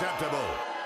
unacceptable.